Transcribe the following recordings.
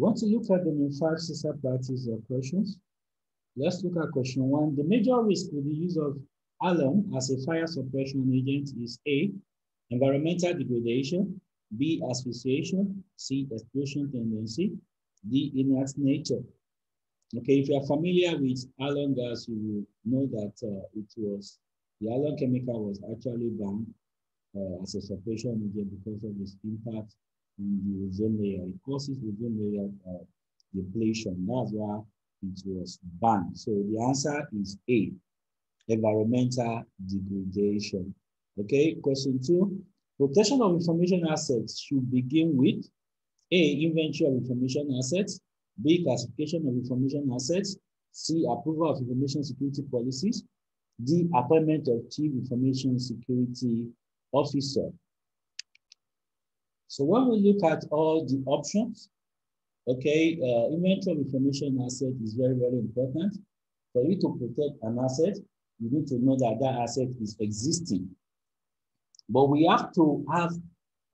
want to look at the main five CISA practice of questions? Let's look at question one. The major risk with the use of halon as a fire suppression agent is A, environmental degradation, B, asphyxiation, C, explosion tendency, D, inert nature. Okay, if you are familiar with halon gas, you will know that uh, it was, the halon chemical was actually banned uh, as a suppression agent because of its impact on the causes ozone layer uh, depletion. That's why it was banned. So the answer is A, environmental degradation. Okay, question two. Protection of information assets should begin with A, inventory of information assets, B, classification of information assets, C, approval of information security policies, D, appointment of chief information security officer. So when we look at all the options, okay, uh, inventory information asset is very, very important. For you to protect an asset, you need to know that that asset is existing. But we have to have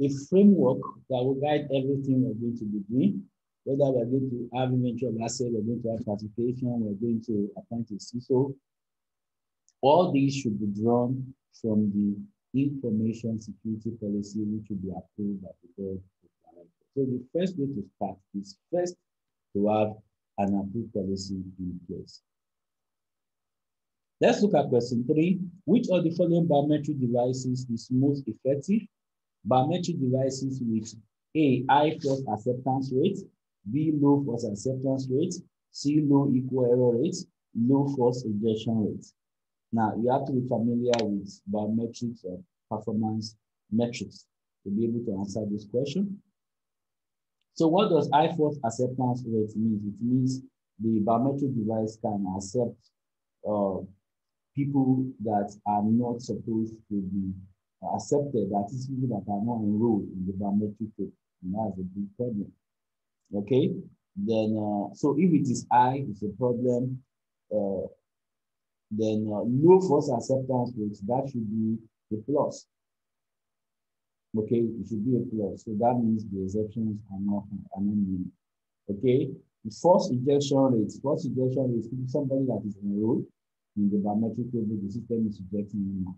a framework that will guide everything we're going to be doing, whether we're going to have inventory of asset, we're going to have classification, we're going to appoint a CISO. All these should be drawn from the information security policy, which will be approved by the board of directors. So the first way to start is first to have an approved policy in place. Let's look at question three. Which of the following biometric devices is most effective? Biometric devices with A, high false acceptance rate, B, low false acceptance rate, C, low equal error rate, low false rejection rate. Now, you have to be familiar with biometrics or performance metrics to be able to answer this question. So what does false acceptance rate mean? It means the biometric device can accept uh, people that are not supposed to be accepted, that is people that are not enrolled in the biometric code. And that's a big problem. Okay, then, uh, so if it is I, it's a problem. Uh, then uh, low false acceptance rate, that should be a plus. Okay, it should be a plus. So that means the exceptions are not, are not needed. Okay, the false rejection rate, false rejection rate is somebody that is enrolled in the biometric table, the system is rejecting him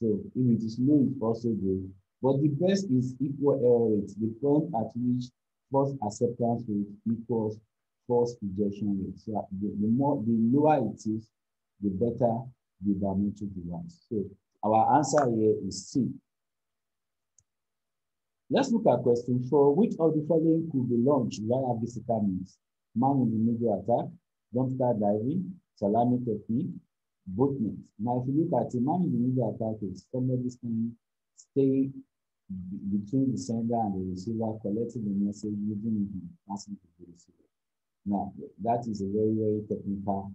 So if it is low, it's also good. But the best is equal error rate, the point at which false acceptance rate equals false rejection rate. So the, the more the lower it is, the better the biometric device. So our answer here is C. Let's look at question four. Which of the following could be launched via physical means? Man in the middle attack, dumpster diving, salami technique, botnet. Now, if you look at a man in the middle attack, is somebody can stay between the sender and the receiver, collecting the message, using passing to the receiver. Now, that is a very, very technical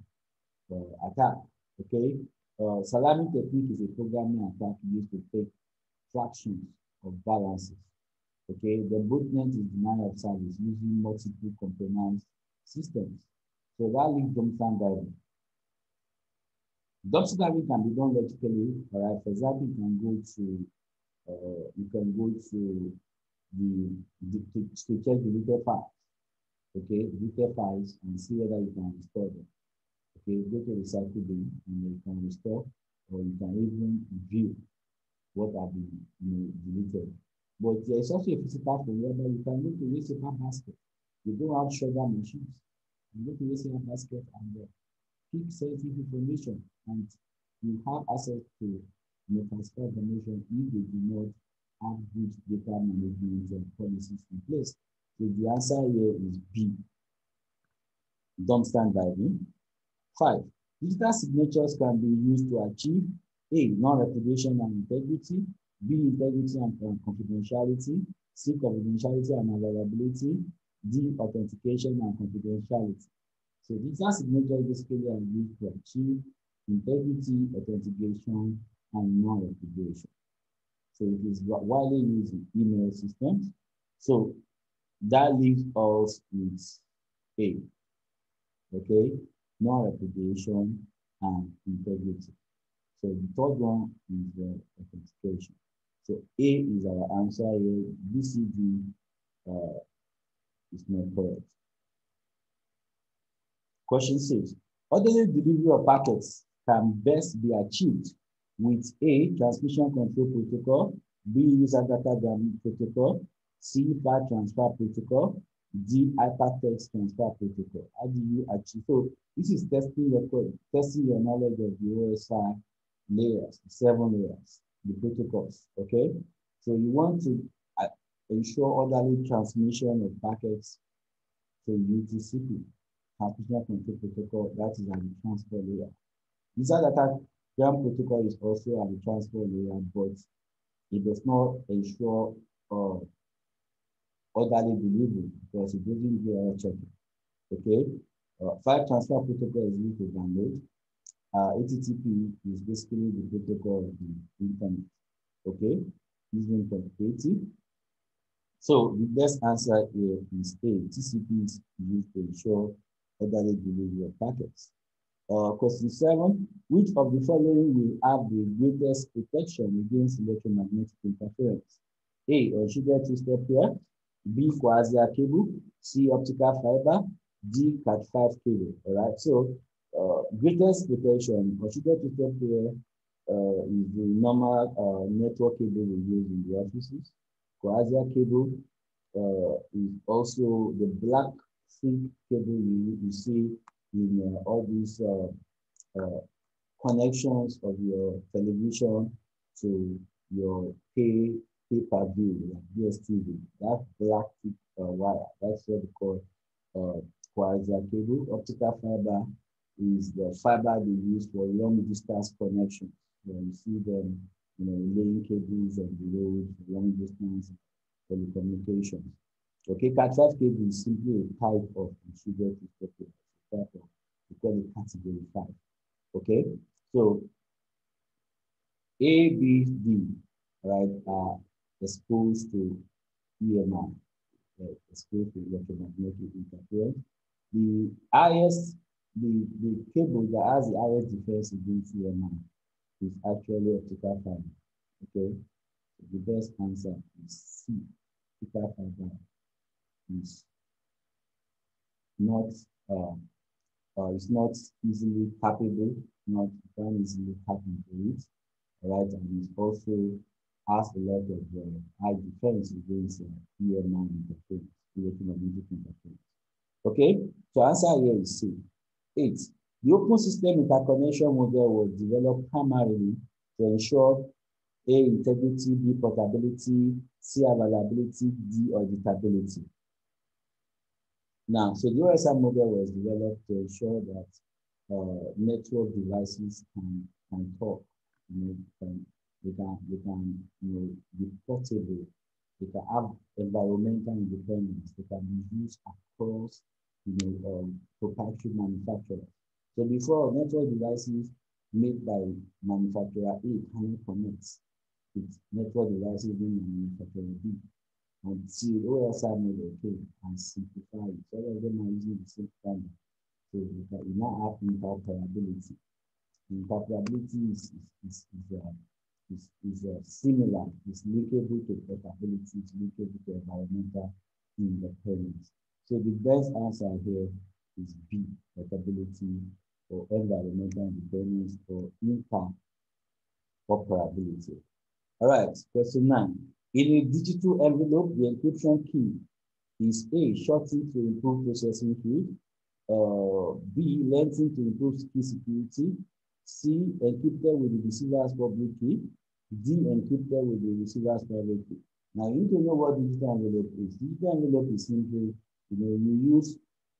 uh, attack. Okay, uh, salami technique is a programming attack used to take fractions of balances. Okay, the botnet is denial of service using multiple compromised systems. So that leaves them diving. Dumpster diving can be done logically. All right, for example, you can go to uh, you can go to the, the to, to check the. Okay, deleted files and see whether you can restore them. Okay, go to recycle bin and you can restore, or you can even view what have been you know, deleted. But there is also a physical form whereby you can go to recycle basket. You don't have sugar machines. You go to recycle basket and uh, pick information and you have access to classified information if they do not have good data management and policies in place. So the answer here is B, dumpster diving. Five, digital signatures can be used to achieve A, non-repudiation and integrity, B, integrity and, confidentiality, C, confidentiality and availability, D, authentication and confidentiality. So digital signatures basically are used to achieve integrity, authentication, and non-repudiation. So it is widely used in email systems. So that leaves us with A, okay? Non-repudiation and integrity. So the third one is the authentication. So A is our answer here. BCD uh, is not correct. Question six, orderly delivery of packets can best be achieved with A, transmission control protocol, B, user data protocol, C, file transfer protocol, D, hypertext transfer protocol. How do you achieve? So this is testing your code, testing your knowledge of the OSI layers, seven layers, the protocols, okay? So you want to uh, ensure orderly transmission of packets to UTCP, transmission control protocol, that is at the transport layer. User data Gram protocol is also at the transport layer, but it does not ensure uh, orderly delivery because it doesn't do error checking. Okay, uh, file transfer protocol is used to download. Uh, HTTP is basically the protocol of the internet. Okay, using complicated. So the best answer here is A. TCP is used to ensure orderly delivery of packets. Uh, question seven, which of the following will have the greatest protection against electromagnetic interference? A, unshielded twisted pair, B, coaxial cable, C, optical fiber, D, Cat5 cable, all right? So, uh, greatest protection, unshielded twisted pair uh, is the normal uh, network cable we use in the offices. Coaxial cable uh, is also the black thick cable you, you see in uh, all these uh, uh, connections of your television to your pay pay-per-view, like DSTV. That black thick wire, that's what we call uh, coaxial cable. Optical fiber is the fiber they use for long distance connections. When you see them, you know, laying cables on the road, long distance telecommunications. Okay, Cat5 cable is simply a type of distributed cable we call it category five. Okay, so A, B, D, right, are exposed to EMI, right, exposed to electromagnetic interference. The highest, the, the cable that has the highest defense against EMI is actually optical fiber. Okay, the best answer is C. Optical fiber is not uh, uh, it's not easily capable, not done easily tap into it, right? And it also has a lot of uh, high defense against uh, EMI interference, electromagnetic interference. Okay, so answer here is C. Eight, the open system interconnection model was developed primarily to ensure A, integrity, B, portability, C, availability, D, auditability. Now, so the OSI model was developed to ensure that uh, network devices can, can talk, you know, can, they can, they can you know, be portable, they can have environmental independence, they can be used across you know, um, proprietary manufacturers. So before network devices made by manufacturer A can connect with network devices being manufacturer B until OSI model came and simplified it. All of them are using the same standard. So you now have interoperability. Interoperability is, is, is, is, uh, is, is uh, similar, it's linkable to portability, it's linkable to environmental independence. So the best answer here is B, portability or environmental independence or interoperability. All right, question nine. In a digital envelope, the encryption key is A, shorting to improve processing speed, uh, B, lengthening to improve key security, C, encrypted with the receiver's public key, D, encrypted with the receiver's private key. Now, you need to know what digital envelope is. Digital envelope is simply, you know, you use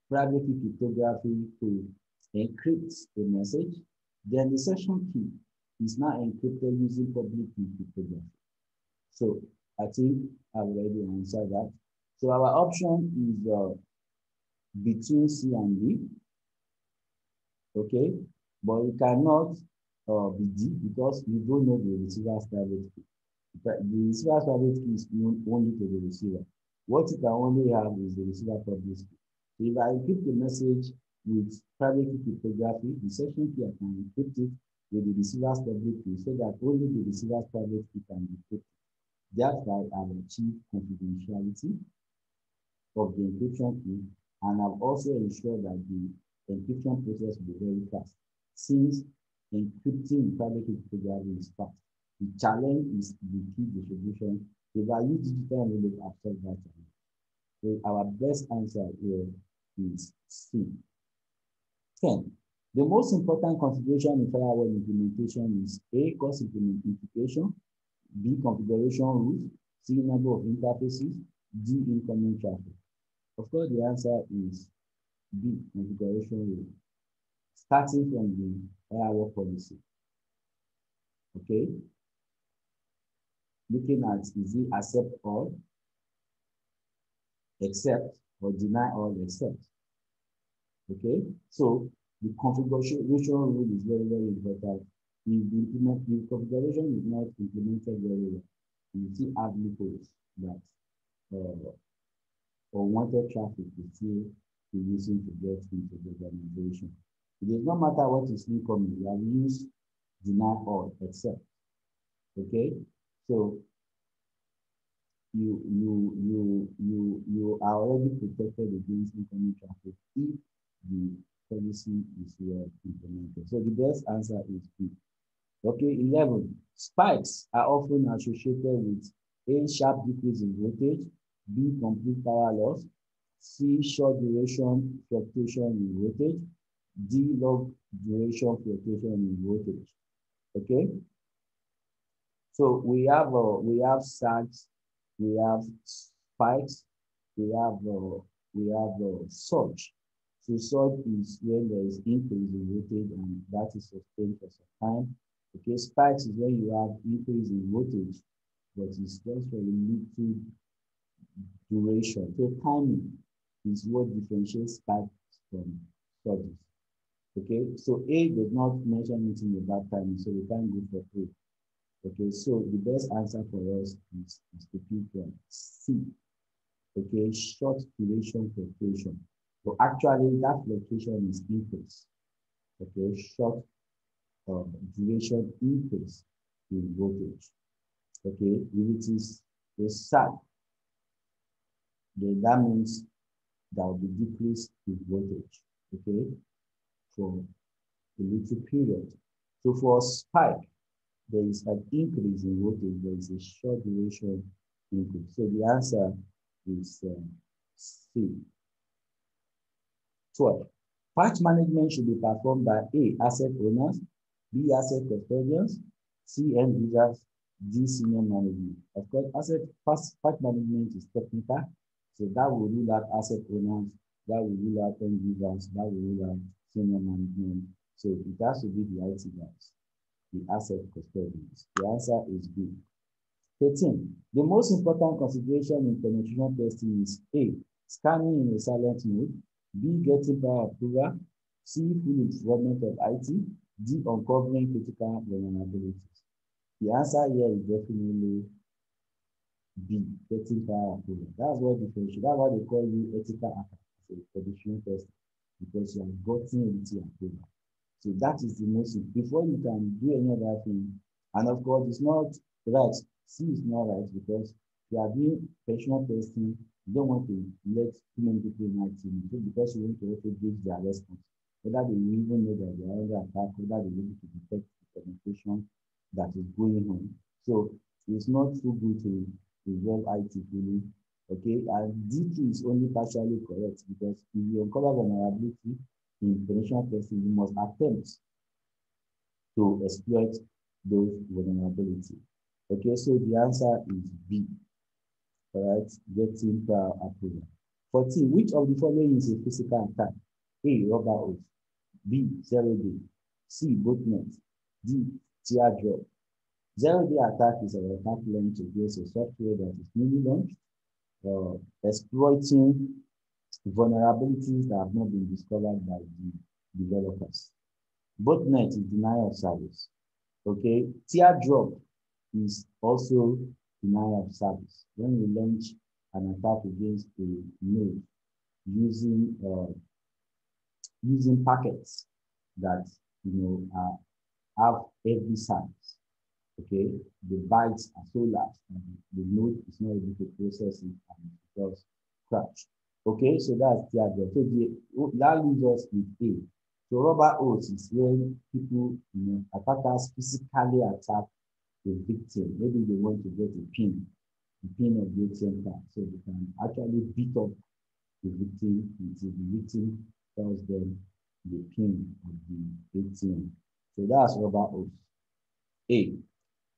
private key cryptography to encrypt the message. Then the session key is now encrypted using public key cryptography. So I think I've already answered that. So our option is uh, between C and D. Okay, but it cannot uh, be because we don't know the receiver's private key. The receiver's private key is known only to the receiver. What you can only have is the receiver public key. So if I encrypt the message with private key cryptography, the session key I can encrypt it with the receiver's public key so that only the receiver's private key can be encrypted. That's why I've achieved confidentiality. of the encryption key and I've also ensured that the encryption process will be very fast since encrypting private key cryptography is fast. The challenge is the key distribution. If I use digital envelope, I've solved that challenge. So our best answer here is C. 10. The most important consideration in firewall implementation is A, cost implication, B, configuration rules, C, number of interfaces, D, incoming traffic. Of course, the answer is B, configuration rules. starting from the firewall policy. Okay, looking at is it accept all, accept, or deny all accept. Okay, so the configuration rule is very, very important. If the, implement, the configuration is not implemented very well, you see have loopholes that uh, unwanted traffic is still using to get into the organization. It does not matter what is incoming, you have used deny all except. Okay, so you you you you you are already protected against incoming traffic if the policy is well implemented. So the best answer is B. Okay, 11. Spikes are often associated with A, sharp decrease in voltage, B, complete power loss, C, short duration fluctuation in voltage, D, long duration fluctuation in voltage. Okay, so we have uh, we have surge we have spikes, we have uh, we have uh, surge. So surge is when there is increase in voltage and that is sustained for some time. Okay, spikes is when you have increase in voltage, but it's just for a little duration. So timing is what differentiates spikes from surges. Okay, so A does not mention anything about timing, so we can't go for A. Okay, so the best answer for us is, is to pick one. C. Okay, short duration fluctuation. So actually that fluctuation is increase. Okay, short uh, duration increase in voltage. Okay, if it is a sag, then that means there will be decrease in voltage. Okay, for a little period. So for a spike, there is an increase in voltage, there is a short duration increase. So the answer is um, C. 12. Patch management should be performed by A, asset owners, B, asset custodians, C, end users, D, senior management. Of course, asset patch management is technical, so that will rule out asset owners, that will rule out end users, that will rule out senior management. So it has to be the IT guys the asset custodians? The answer is B. 13. The most important consideration in penetration testing is A. Scanning in a silent mode. B. Getting prior approval. C. Full involvement of IT. D. Uncovering critical vulnerabilities. The answer here is definitely B. Getting prior approval. That's what differentiate. That's why they call you ethical hacker a penetration test because you have gotten IT approval. So that is the most, before you can do any other thing. And of course, it's not right. C is not right because you are doing personal testing. You don't want to let too many people in IT because you want to also gauge their response. Whether they even know that they are under attack, whether they're able to detect the penetration that is going on. So it's not too good to involve IT fully. Okay, and D2 is only partially correct because if you uncover vulnerability, in penetration testing, you must attempt to exploit those vulnerability. Okay, so the answer is B. All right, getting prior approval. 14. Which of the following is a physical attack? A. Rubber. B. Zero day. C. Botnet. D. Teardrop. Zero day attack is an attack launched against a software that is newly launched, uh, exploiting vulnerabilities that have not been discovered by the developers. Botnet is denial of service. Okay, teardrop is also denial of service. When you launch an attack against a node using uh, using packets that you know uh, have every size. Okay, the bytes are so large and the node is not able to process it and it just crash. Okay, so that's the address. So the, that leaves us with A. So rubber hose is when people, you know, attackers physically attack the victim. Maybe they want to get a pin, the pin of the ATM card, so they can actually beat up the victim until the victim tells them the pin of the ATM. So that's rubber hose. A.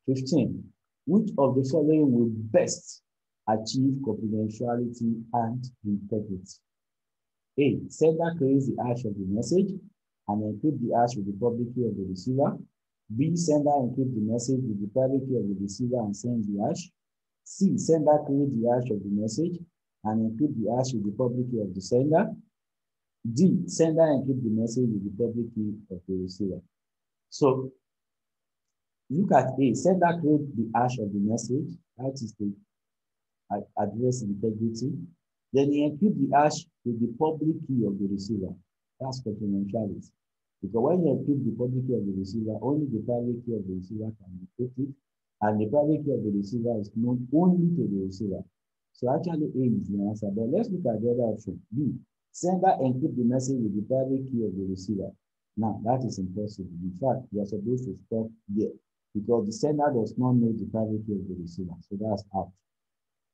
15. Which of the following will best achieve confidentiality and integrity? A. Sender creates the hash of the message and encrypt the hash with the public key of the receiver. B, sender encrypt the message with the private key of the receiver and sends the hash. C, sender creates the hash of the message and encrypt the hash with the public key of the sender. D, sender encrypt the message with the public key of the receiver. So look at A, sender create the hash of the message, that is the address integrity. Then he encrypt the hash with the public key of the receiver. That's confidentiality. Because when you encrypt the public key of the receiver, only the private key of the receiver can be encrypted, and the private key of the receiver is known only to the receiver. So actually A is the answer. But let's look at the other option. B. Sender encrypt the message with the private key of the receiver. Now that is impossible. In fact, you are supposed to stop there because the sender does not know the private key of the receiver. So that's out.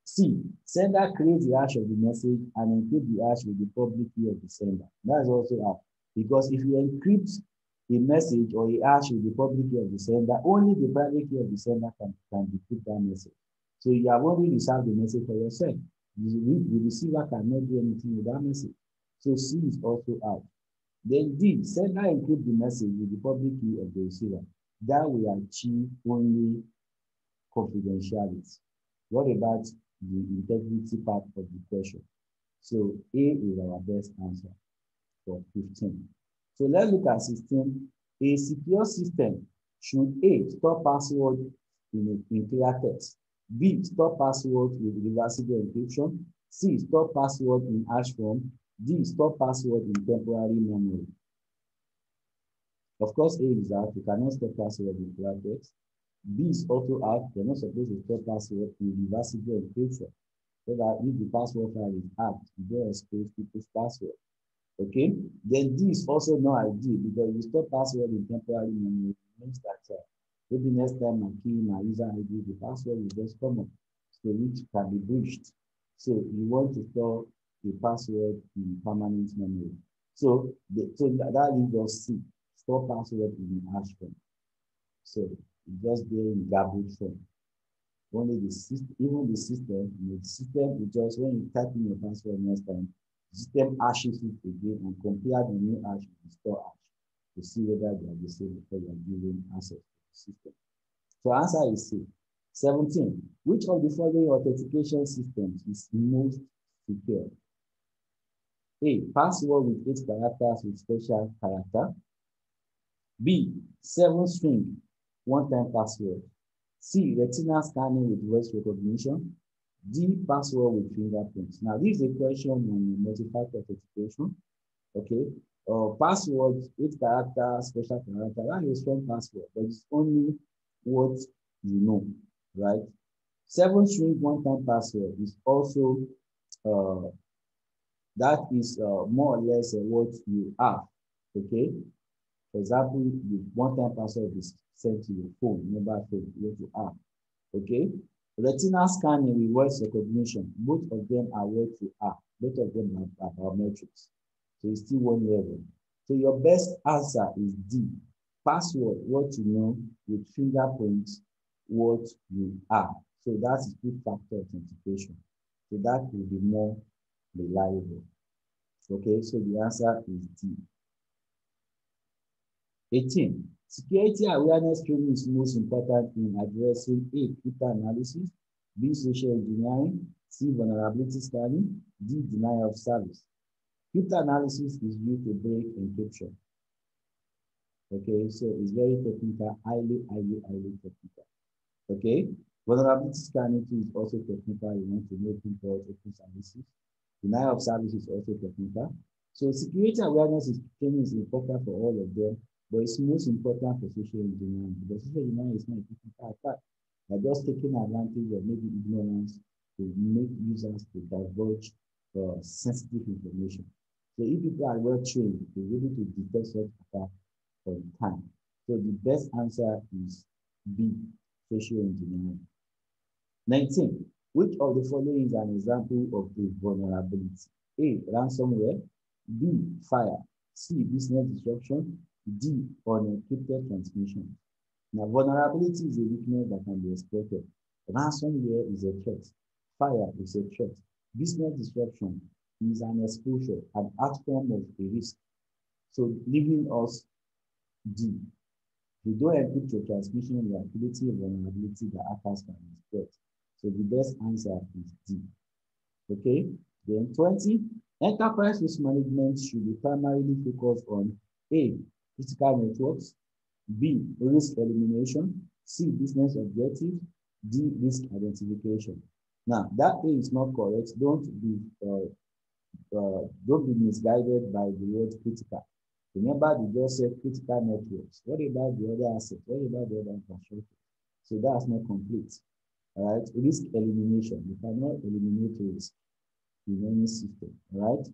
C. Sender creates the hash of the message and encrypt the hash with the public key of the sender. That is also out. Because if you encrypt a message or a hash with the public key of the sender, only the private key of the sender can, can decrypt that message. So you have only reserved the message for yourself. The, the receiver cannot do anything with that message. So C is also out. Then D, sender encrypt the message with the public key of the receiver. That will achieve only confidentiality. What about the integrity part of the question. So A is our best answer for 15. So let's look at 16. A secure system should A, store password in, in clear text. B, store password with reversible encryption. C, store password in hash form. D, store password in temporary memory. Of course, A is out. You cannot store password in clear text. These also out, they're not supposed to store password in reversible encryption so that if the password file is hacked, you don't expose people's password. Okay, then this also no ID because you store password in temporary memory means that uh, maybe next time my key, my user ID, the password is just common, so which can be breached. So you want to store the password in permanent memory. So, the, so that, that leaves us C, store password in form. So just there in garbage form. Only the system, even the system, the system is just when you type in your password next time, the system hashes it again and compare the new hash with the store hash to see whether they are the same before you are giving access to the system. So answer is C. 17. Which of the following authentication systems is most secure? A. Password with eight characters with special character. B. Seven string one-time password. C, retina scanning with voice recognition. D, password with fingerprints. Now, this is a question on multi-factor authentication. Okay, uh, password, eight character, special character, that is a strong password, but it's only what you know, right? Seven string one-time password is also, uh, that is uh, more or less what you have, okay? For example, the one-time password is sent to your phone, mobile phone, you have. Okay? Retinal scanning with voice recognition, both of them are what you are. Both of them are, are biometrics. So it's still one level. So your best answer is D. Password, what you know, with fingerprints, what you are. So that's two-factor authentication. So that will be more reliable. Okay, so the answer is D. 18. Security awareness training is most important in addressing A, crypto analysis, B, social engineering, C, vulnerability scanning, D, denial of service. Crypto analysis is used to break encryption. Okay, so it's very technical, highly, highly, highly technical. Okay, vulnerability scanning is also technical. You want to know people open services. Denial of service is also technical. So security awareness is training is important for all of them but it's most important for social engineering because social engineering is not a technical attack. They're just taking advantage of maybe ignorance to make users to divulge uh, sensitive information. So if people are well trained, they're able to detect such attack on time. So the best answer is B, social engineering. 19. Which of the following is an example of a vulnerability? A. Ransomware. B. Fire. C. Business disruption. D. Unencrypted transmission. Now, vulnerability is a weakness that can be exploited. Ransomware is a threat. Fire is a threat. Business disruption is an exposure, an outcome of a risk. So, leaving us D. We don't encrypt your transmission, the ability vulnerability that hackers can exploit. So the best answer is D. Okay, then 20, enterprise risk management should be primarily focused on A, critical networks, B, risk elimination, C, business objectives, D, risk identification. Now, that A is not correct. Don't be, uh, uh, don't be misguided by the word critical. Remember, the just said critical networks. What about the other assets? What about the other infrastructure? So that's not complete. All right, risk elimination. You cannot eliminate risk in any system, all right?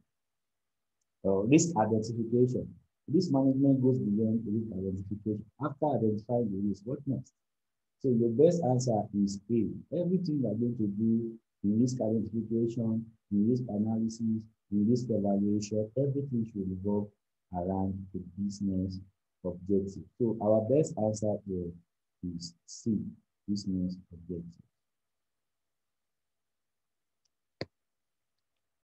Uh, risk identification. Risk management goes beyond risk identification. After identifying the risk, what next? So your best answer is A. Everything you're going to do in risk identification, in risk analysis, in risk evaluation, everything should revolve around the business objective. So our best answer here is C, business objective.